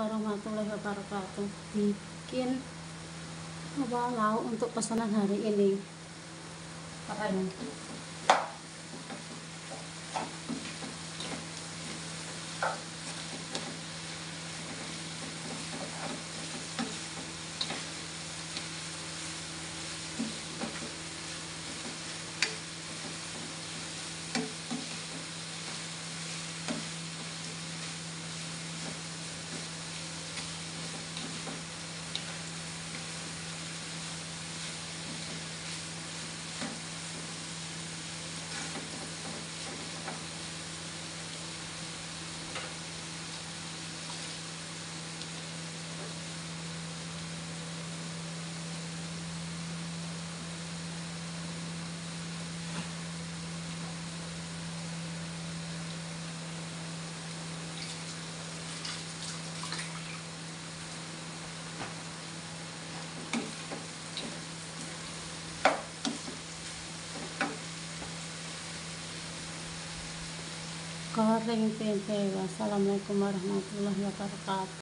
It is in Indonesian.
warahmatullahi wabarakatuh. Bikin apa lauk untuk pesanan hari ini. Apa ini goreng tempe wassalamualaikum warahmatullahi wabarakatuh